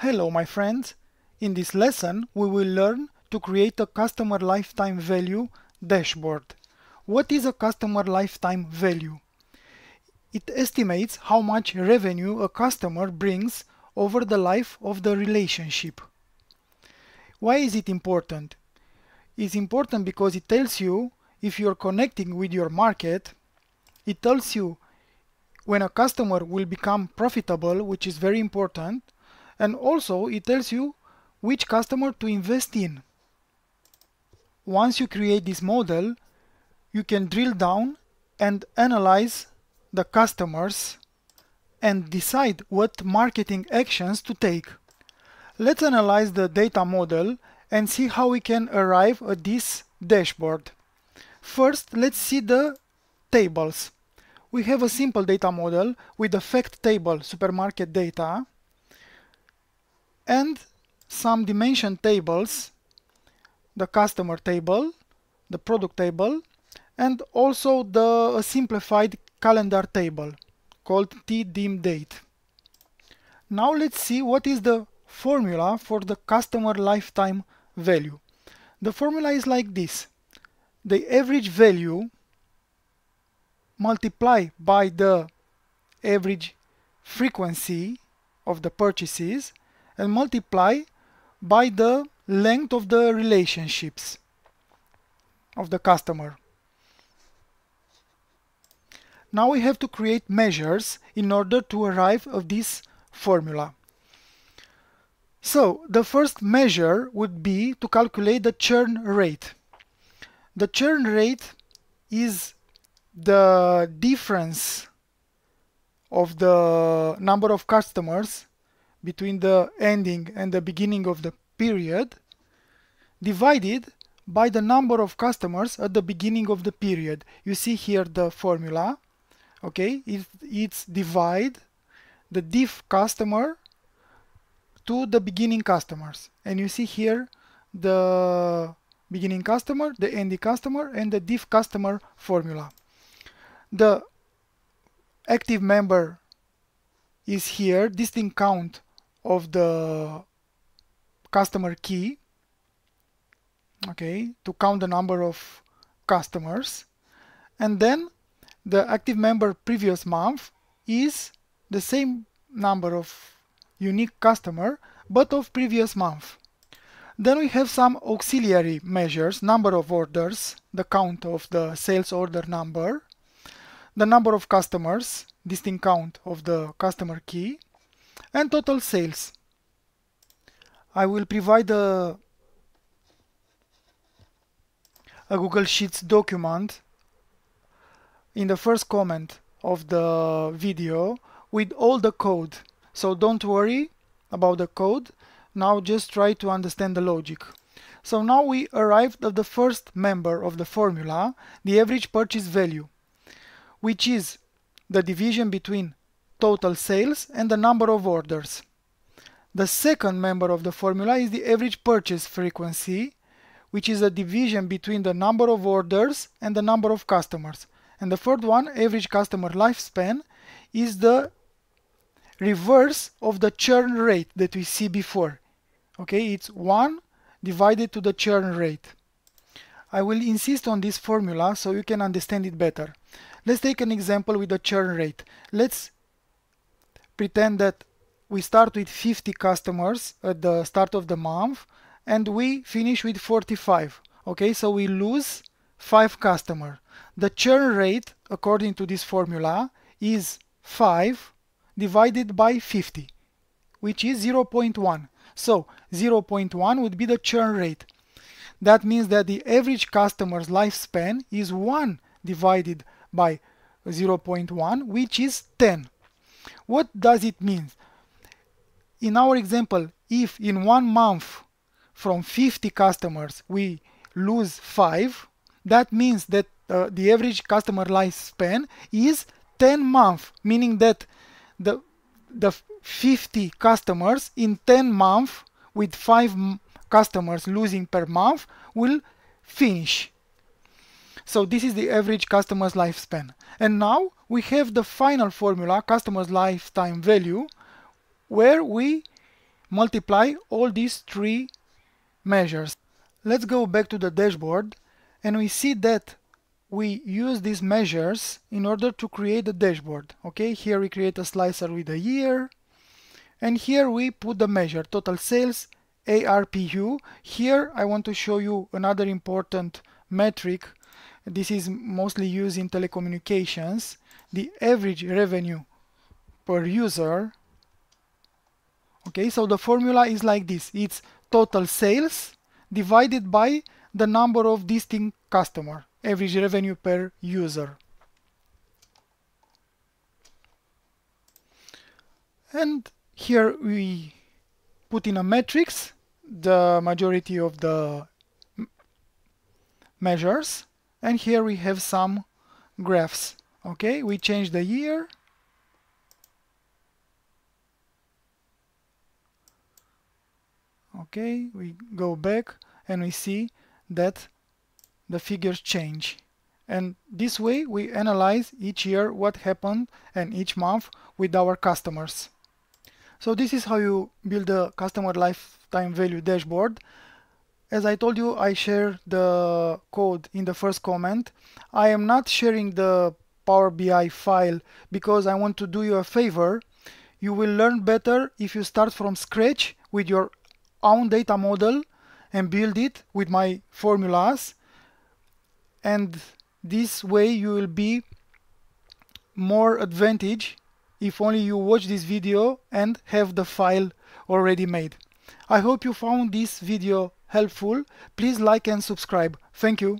Hello my friends! In this lesson we will learn to create a customer lifetime value dashboard. What is a customer lifetime value? It estimates how much revenue a customer brings over the life of the relationship. Why is it important? It's important because it tells you if you're connecting with your market, it tells you when a customer will become profitable, which is very important, and also it tells you which customer to invest in. Once you create this model, you can drill down and analyze the customers and decide what marketing actions to take. Let's analyze the data model and see how we can arrive at this dashboard. First, let's see the tables. We have a simple data model with a fact table supermarket data and some dimension tables, the customer table, the product table, and also the simplified calendar table called tdim_date. Now let's see what is the formula for the customer lifetime value. The formula is like this. The average value multiplied by the average frequency of the purchases and multiply by the length of the relationships of the customer. Now we have to create measures in order to arrive at this formula. So the first measure would be to calculate the churn rate. The churn rate is the difference of the number of customers between the ending and the beginning of the period divided by the number of customers at the beginning of the period. You see here the formula, okay? It, it's divide the diff customer to the beginning customers. And you see here the beginning customer, the ending customer, and the diff customer formula. The active member is here, distinct count of the customer key okay to count the number of customers. And then the active member previous month is the same number of unique customer but of previous month. Then we have some auxiliary measures number of orders the count of the sales order number the number of customers distinct count of the customer key and total sales. I will provide a, a Google Sheets document in the first comment of the video with all the code. So don't worry about the code. Now just try to understand the logic. So now we arrived at the first member of the formula, the average purchase value, which is the division between total sales and the number of orders. The second member of the formula is the average purchase frequency, which is a division between the number of orders and the number of customers. And the third one, average customer lifespan, is the reverse of the churn rate that we see before. Okay, it's 1 divided to the churn rate. I will insist on this formula so you can understand it better. Let's take an example with the churn rate. Let's pretend that we start with 50 customers at the start of the month and we finish with 45 okay? So we lose 5 customers the churn rate according to this formula is 5 divided by 50 which is 0.1 so 0.1 would be the churn rate. That means that the average customer's lifespan is 1 divided by 0.1 which is 10 what does it mean? In our example, if in one month from 50 customers we lose 5, that means that uh, the average customer lifespan is 10 months, meaning that the, the 50 customers in 10 months with 5 customers losing per month will finish. So this is the average customer's lifespan. And now we have the final formula, customer's lifetime value, where we multiply all these three measures. Let's go back to the dashboard and we see that we use these measures in order to create a dashboard. Okay, here we create a slicer with a year and here we put the measure total sales ARPU. Here I want to show you another important metric. This is mostly used in telecommunications. The average revenue per user. Okay, so the formula is like this. It's total sales divided by the number of distinct customer, average revenue per user. And here we put in a matrix the majority of the measures and here we have some graphs. Okay we change the year. Okay we go back and we see that the figures change. And this way we analyze each year what happened and each month with our customers. So this is how you build a customer lifetime value dashboard as I told you I share the code in the first comment. I am not sharing the Power BI file because I want to do you a favor. You will learn better if you start from scratch with your own data model and build it with my formulas. And this way you will be more advantage if only you watch this video and have the file already made. I hope you found this video helpful. Please like and subscribe. Thank you.